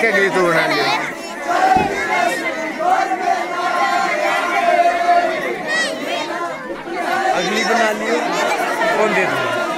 के गीत उड़ाएँगे। लिया अगली बना लिए कौन दे दूँगा?